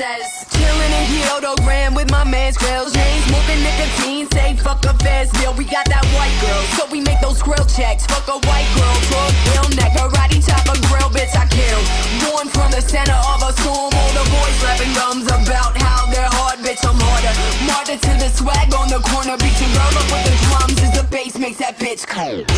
says Chillin' in Kyoto, gram with my man's grills James moving nicotine, say fuck a fast meal We got that white girl, so we make those grill checks Fuck a white girl, drunk, real neck Karate chop a grill, bitch, I kill Born from the center of a storm All the boys laughing gums about how they're hard Bitch, I'm harder Martyr to the swag on the corner Beating girl up with the drums As the bass makes that bitch cold